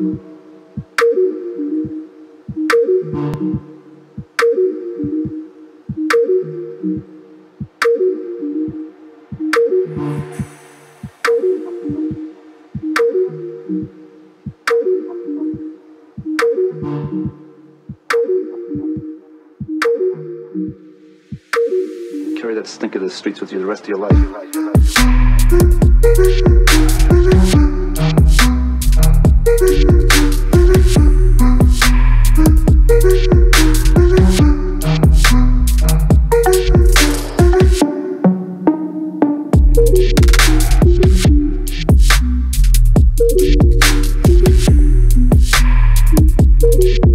Carry that stink of the streets with you the rest of your life. Thank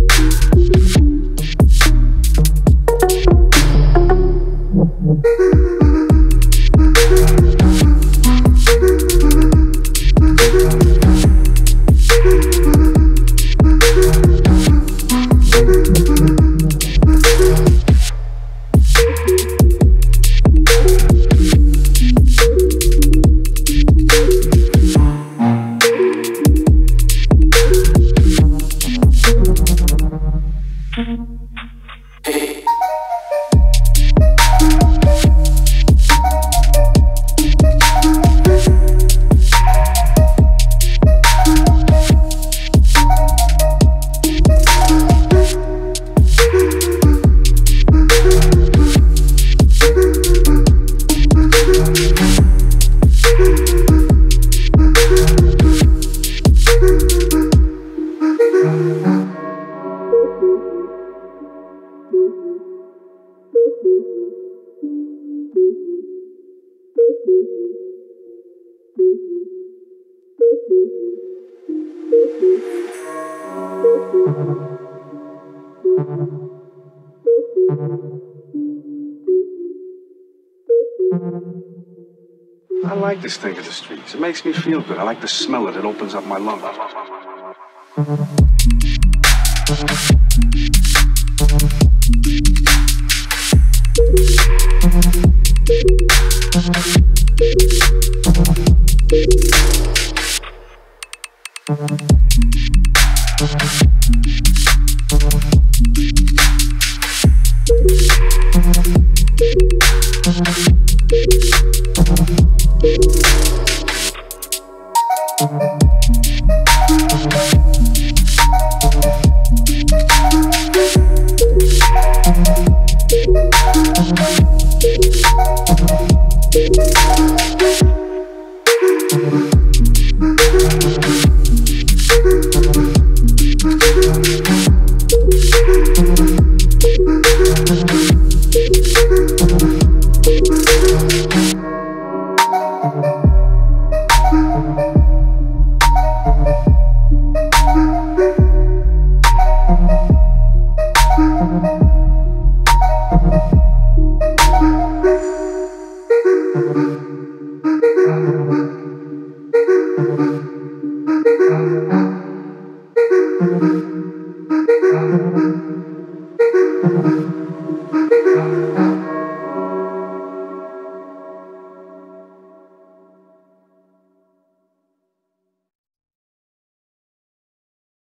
I like this thing of the streets. It makes me feel good. I like the smell of it. It opens up my lungs. Thank